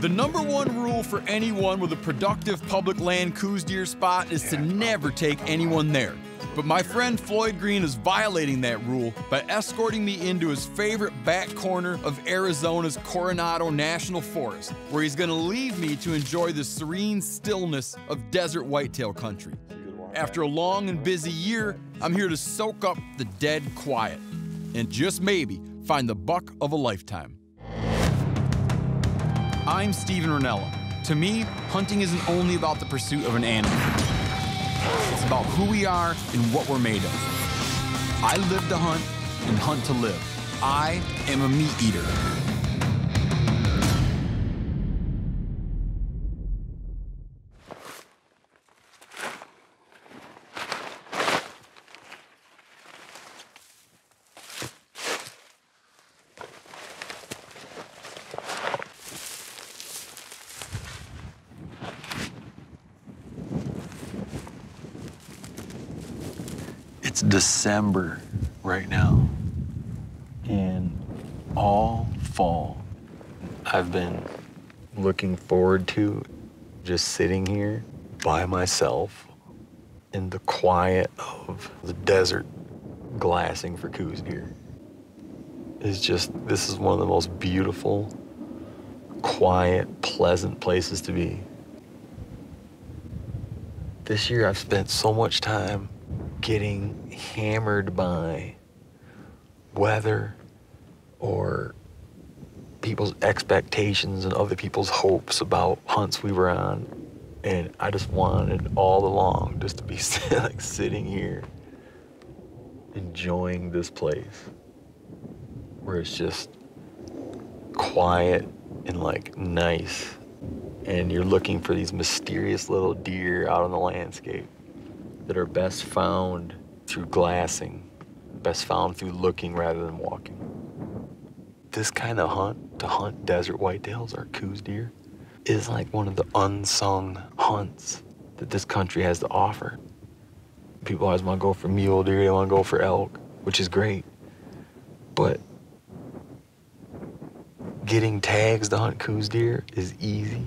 The number one rule for anyone with a productive public land Coues deer spot is to never take anyone there. But my friend Floyd Green is violating that rule by escorting me into his favorite back corner of Arizona's Coronado National Forest, where he's gonna leave me to enjoy the serene stillness of desert whitetail country. After a long and busy year, I'm here to soak up the dead quiet and just maybe find the buck of a lifetime. I'm Steven Rinella. To me, hunting isn't only about the pursuit of an animal. It's about who we are and what we're made of. I live to hunt and hunt to live. I am a meat eater. It's December right now. And all fall, I've been looking forward to just sitting here by myself in the quiet of the desert glassing for Coues deer. It's just, this is one of the most beautiful, quiet, pleasant places to be. This year I've spent so much time getting hammered by weather or people's expectations and other people's hopes about hunts we were on. And I just wanted all along just to be like sitting here enjoying this place where it's just quiet and like nice. And you're looking for these mysterious little deer out on the landscape that are best found through glassing, best found through looking rather than walking. This kind of hunt, to hunt desert whitetails or Coues deer, is like one of the unsung hunts that this country has to offer. People always want to go for mule deer, they want to go for elk, which is great. But getting tags to hunt Coues deer is easy.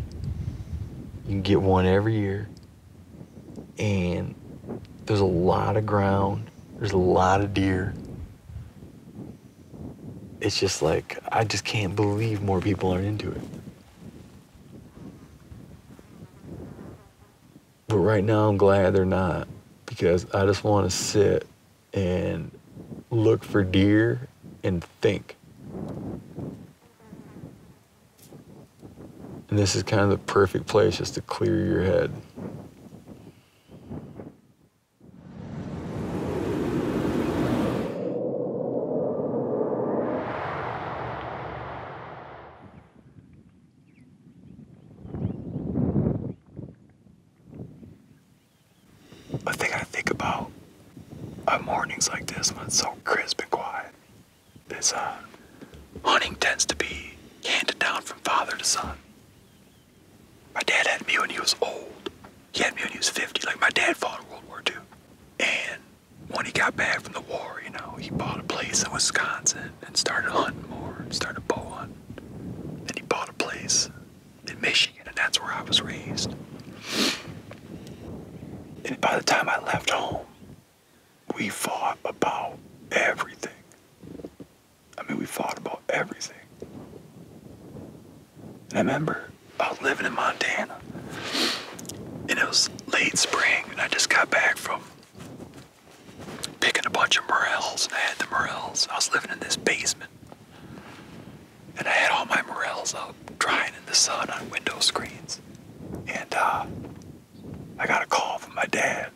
You can get one every year. And there's a lot of ground. There's a lot of deer. It's just like, I just can't believe more people aren't into it. But right now, I'm glad they're not because I just want to sit and look for deer and think. And this is kind of the perfect place just to clear your head. A thing I think about on mornings like this when it's so crisp and quiet is uh, hunting tends to be handed down from father to son. My dad had me when he was old. He had me when he was 50. Like my dad fought in World War II. And when he got back from the war, you know, he bought a place in Wisconsin and started hunting more and started bow hunting. And he bought a place in Michigan, and that's where I was raised. And by the time I left home, we fought about everything. I mean, we fought about everything. And I remember I was living in Montana, and it was late spring, and I just got back from picking a bunch of morels, and I had the morels. I was living in this basement, and I had all my morels out drying in the sun on window screens. And uh, I got a call my dad,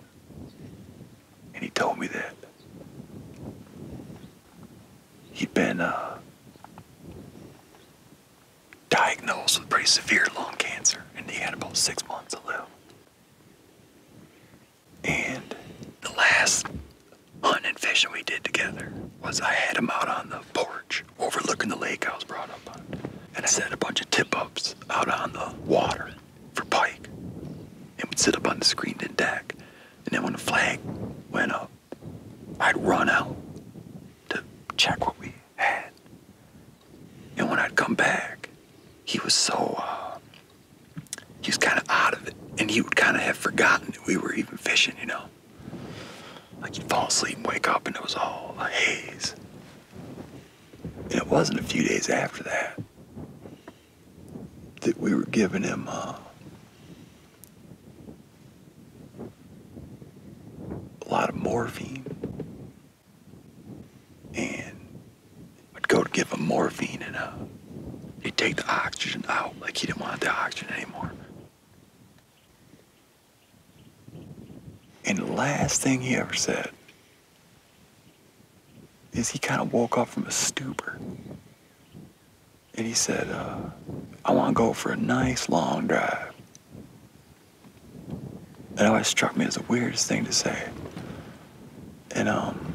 and he told me that he'd been uh, diagnosed with pretty severe lung cancer, and he had about six months to live. And the last hunting and fishing we did together was I had him out on the porch overlooking the lake I was brought up on. And I set a bunch of tip ups out on the water for pike. And we'd sit up on the screened in deck. And then when the flag went up, I'd run out to check what we had. And when I'd come back, he was so uh, he was kind of out of it. And he would kind of have forgotten that we were even fishing, you know? Like he'd fall asleep and wake up and it was all a haze. And it wasn't a few days after that that we were giving him uh, lot of morphine. And I'd go to give him morphine and uh, he'd take the oxygen out like he didn't want the oxygen anymore. And the last thing he ever said is he kind of woke up from a stupor. And he said, uh, I want to go for a nice long drive. It always struck me as the weirdest thing to say. And, um,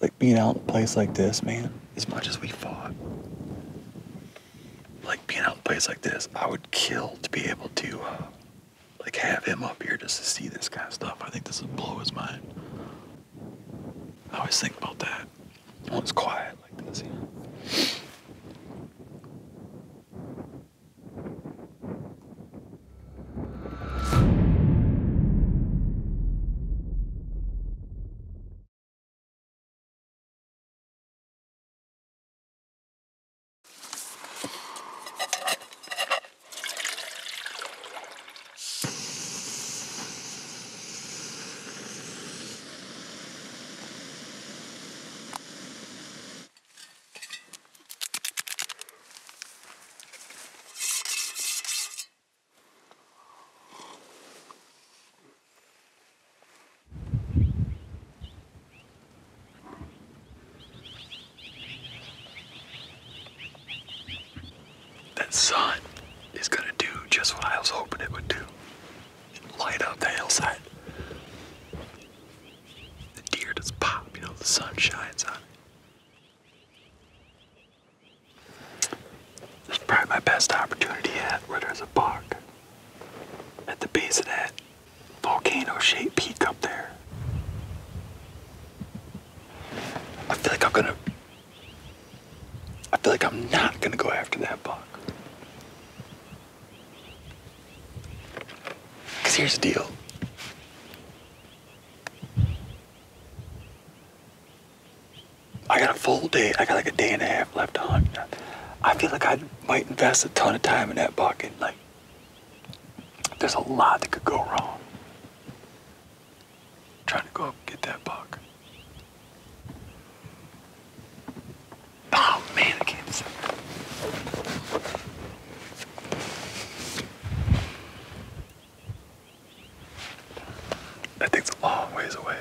like being out in a place like this, man, as much as we fought, like being out in a place like this, I would kill to be able to, uh, like have him up here just to see this kind of stuff. I think this would blow his mind. I always think about that. When it's quiet like this. that sun is gonna do just what I was hoping it would do. Light up the hillside. The deer just pop, you know, the sun shines on it. This is probably my best opportunity yet where there's a buck at the base of that volcano shaped peak up there. I feel like I'm gonna I feel like I'm not gonna go after that buck. Because here's the deal. I got a full day. I got like a day and a half left to hunt. I feel like I might invest a ton of time in that buck and like there's a lot that could go wrong. Trying to go up and get that buck. Oh man, I can't. s- That thing's a long ways away.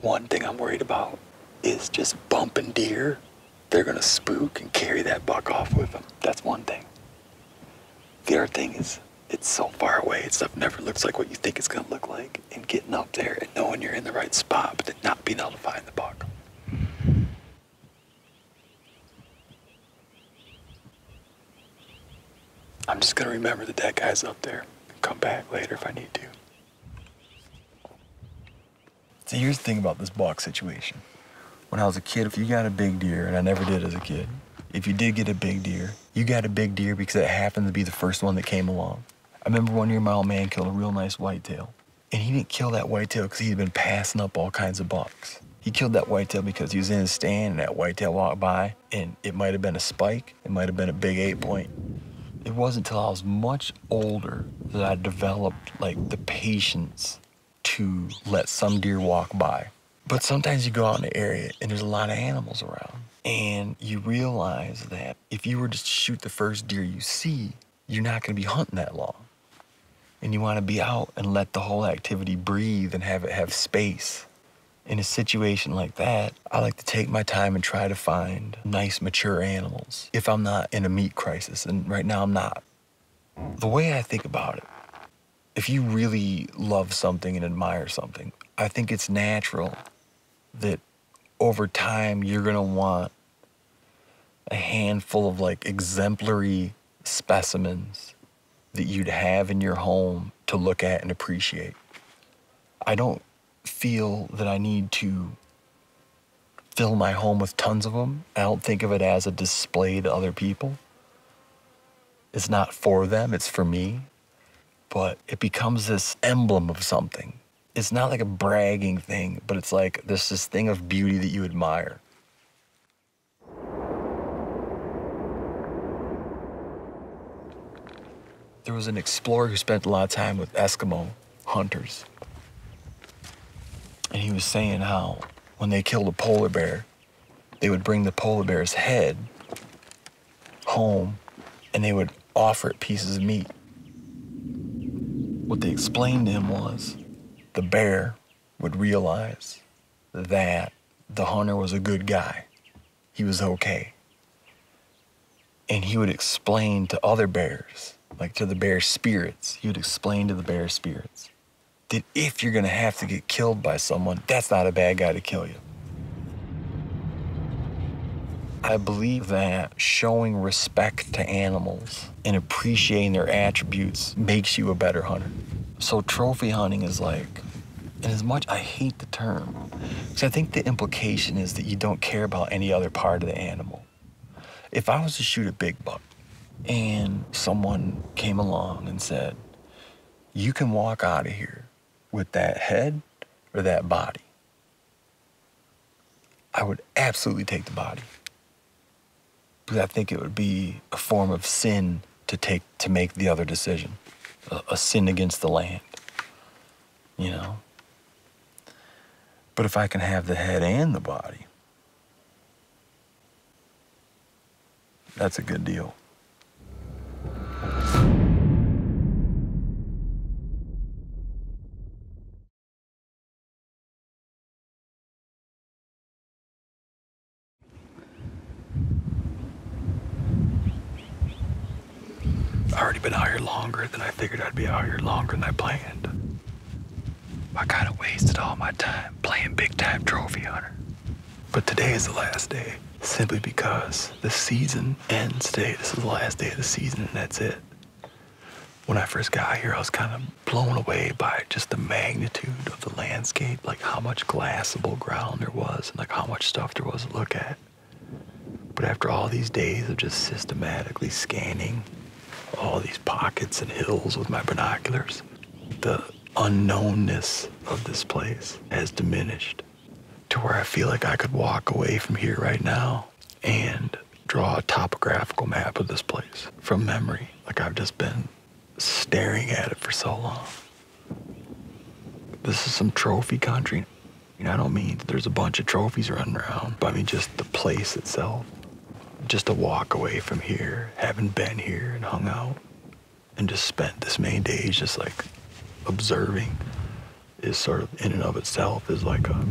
One thing I'm worried about is just bumping deer. They're gonna spook and carry that buck off with them. That's one thing. The other thing is, it's so far away. and Stuff never looks like what you think it's gonna look like. And getting up there and knowing you're in the right spot, but then not being able to find the buck. I'm just gonna remember that that guy's up there and come back later if I need to. So here's the thing about this buck situation. When I was a kid, if you got a big deer, and I never did as a kid, if you did get a big deer, you got a big deer because it happened to be the first one that came along. I remember one year my old man killed a real nice whitetail. And he didn't kill that whitetail because he'd been passing up all kinds of bucks. He killed that whitetail because he was in his stand and that whitetail walked by and it might have been a spike, it might have been a big eight point. It wasn't until I was much older that I developed like the patience to let some deer walk by. But sometimes you go out in the area and there's a lot of animals around. And you realize that if you were to shoot the first deer you see, you're not going to be hunting that long. And you want to be out and let the whole activity breathe and have it have space. In a situation like that, I like to take my time and try to find nice, mature animals if I'm not in a meat crisis. And right now, I'm not. The way I think about it, if you really love something and admire something, I think it's natural that over time you're going to want a handful of like exemplary specimens that you'd have in your home to look at and appreciate. I don't feel that I need to fill my home with tons of them. I don't think of it as a display to other people. It's not for them, it's for me. But it becomes this emblem of something. It's not like a bragging thing, but it's like there's this thing of beauty that you admire. There was an explorer who spent a lot of time with Eskimo hunters. And he was saying how when they killed a polar bear, they would bring the polar bear's head home and they would offer it pieces of meat. What they explained to him was the bear would realize that the hunter was a good guy. He was okay. And he would explain to other bears, like to the bear spirits, he would explain to the bear spirits that if you're gonna have to get killed by someone, that's not a bad guy to kill you. I believe that showing respect to animals and appreciating their attributes makes you a better hunter. So trophy hunting is like, and as much I hate the term, because I think the implication is that you don't care about any other part of the animal. If I was to shoot a big buck and someone came along and said, you can walk out of here with that head or that body, I would absolutely take the body because I think it would be a form of sin to take to make the other decision, a, a sin against the land, you know. But if I can have the head and the body, that's a good deal. I've already been out here longer than I figured I'd be out here longer than I planned. I kind of wasted all my time playing big time trophy hunter. But today is the last day, simply because the season ends today. This is the last day of the season, and that's it. When I first got here, I was kind of blown away by just the magnitude of the landscape, like how much glassable ground there was, and like how much stuff there was to look at. But after all these days of just systematically scanning all these pockets and hills with my binoculars, the unknownness of this place has diminished to where I feel like I could walk away from here right now and draw a topographical map of this place from memory. Like I've just been staring at it for so long. This is some trophy country. You know, I don't mean there's a bunch of trophies running around, but I mean just the place itself. Just to walk away from here, having been here and hung out, and just spent this many days just like observing is sort of in and of itself is like a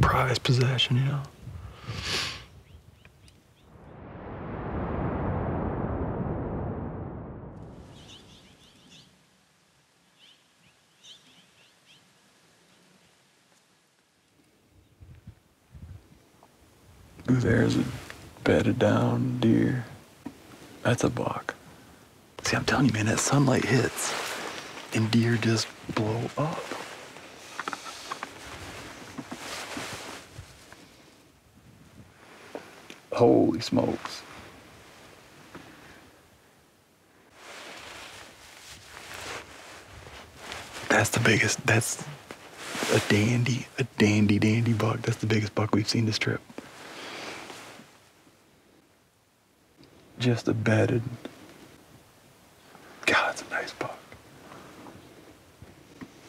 prized possession, you know? There's a bedded down deer. That's a buck. See, I'm telling you, man, that sunlight hits and deer just blow up. Holy smokes. That's the biggest, that's a dandy, a dandy, dandy buck. That's the biggest buck we've seen this trip. Just a bedded. God, that's a nice buck.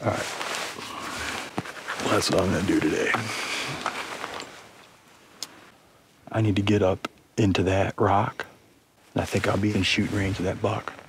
All right. Well, that's what I'm gonna do today. I need to get up into that rock, and I think I'll be in shooting range of that buck.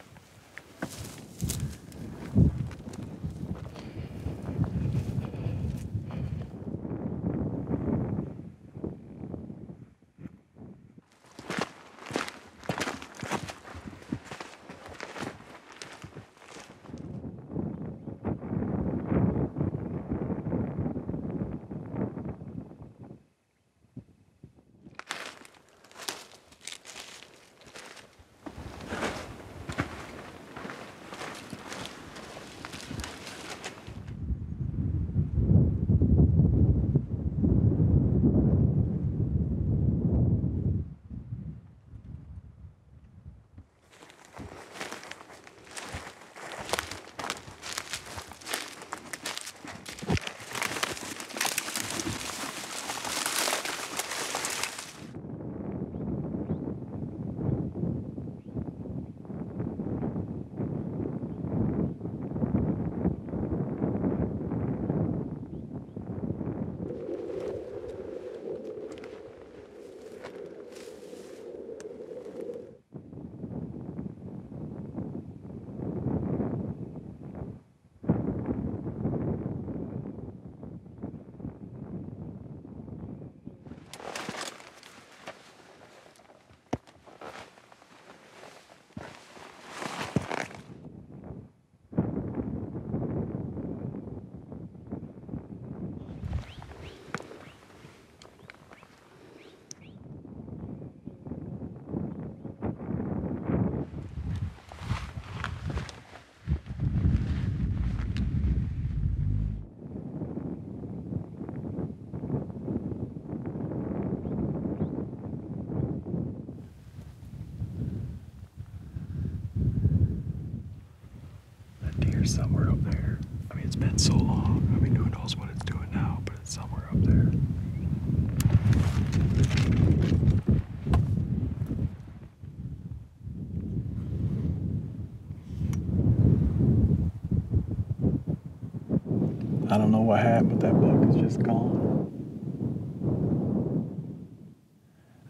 I don't know what happened, but that buck is just gone.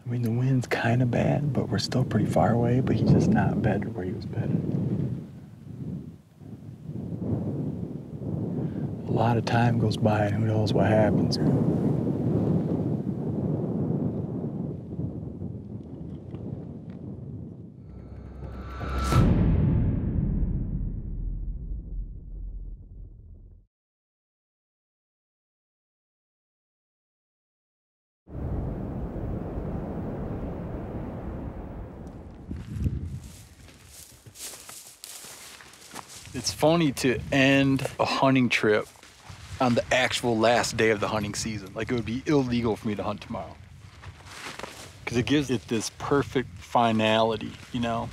I mean, the wind's kind of bad, but we're still pretty far away, but he's just not bedded where he was bedded. A lot of time goes by, and who knows what happens. It's funny to end a hunting trip on the actual last day of the hunting season. Like it would be illegal for me to hunt tomorrow. Because it gives it this perfect finality, you know?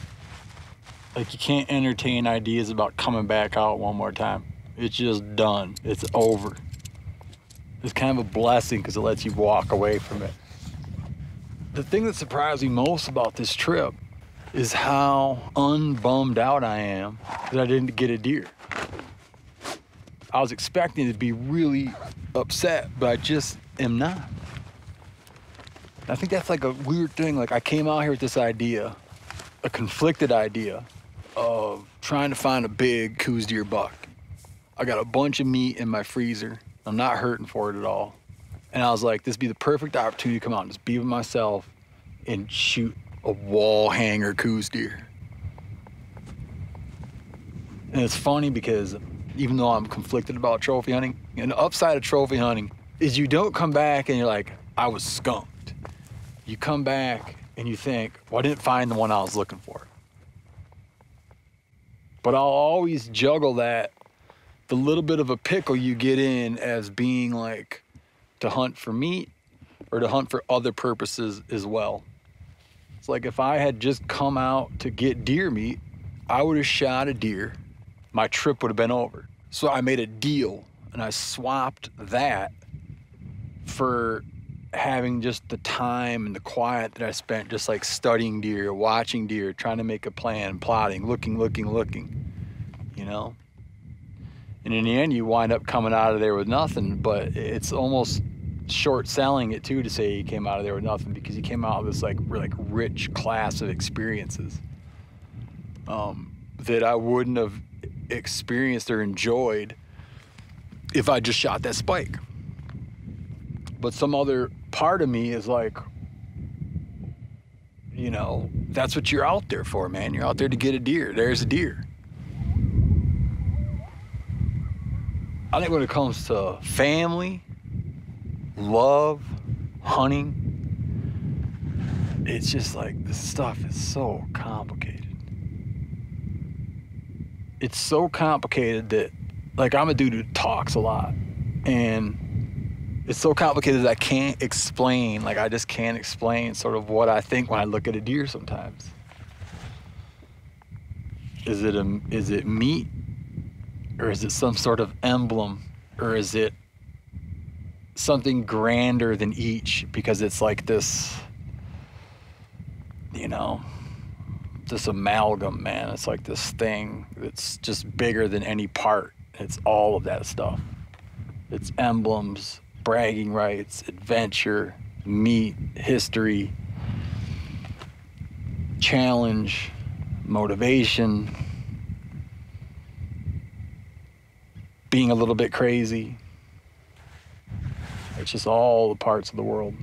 Like you can't entertain ideas about coming back out one more time. It's just done. It's over. It's kind of a blessing because it lets you walk away from it. The thing that surprised me most about this trip is how unbummed out I am that I didn't get a deer. I was expecting to be really upset, but I just am not. I think that's like a weird thing. Like I came out here with this idea, a conflicted idea of trying to find a big Coues deer buck. I got a bunch of meat in my freezer. I'm not hurting for it at all. And I was like, this would be the perfect opportunity to come out and just be with myself and shoot a wall hanger Coues deer. And it's funny because even though I'm conflicted about trophy hunting, and the upside of trophy hunting is you don't come back and you're like, I was skunked. You come back and you think, well, I didn't find the one I was looking for. But I'll always juggle that, the little bit of a pickle you get in as being like to hunt for meat or to hunt for other purposes as well. Like if I had just come out to get deer meat, I would have shot a deer. My trip would have been over. So I made a deal and I swapped that for having just the time and the quiet that I spent just like studying deer, watching deer, trying to make a plan, plotting, looking, looking, looking, you know? And in the end, you wind up coming out of there with nothing, but it's almost short selling it too to say he came out of there with nothing because he came out of this like like rich class of experiences um, that I wouldn't have experienced or enjoyed if I just shot that spike. But some other part of me is like, you know, that's what you're out there for, man. You're out there to get a deer. There's a deer. I think when it comes to family, love, hunting, it's just like this stuff is so complicated. It's so complicated that, like, I'm a dude who talks a lot. And it's so complicated that I can't explain, like, I just can't explain sort of what I think when I look at a deer sometimes. Is it, a, is it meat? Or is it some sort of emblem? Or is it something grander than each because it's like this, you know, this amalgam, man. It's like this thing that's just bigger than any part. It's all of that stuff. It's emblems, bragging rights, adventure, meat, history, challenge, motivation, being a little bit crazy. It's just all the parts of the world.